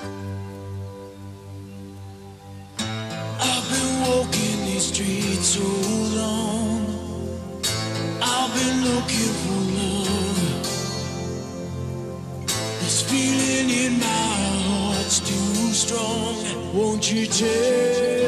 I've been walking these streets so long. I've been looking for love. This feeling in my heart's too strong. Won't you take?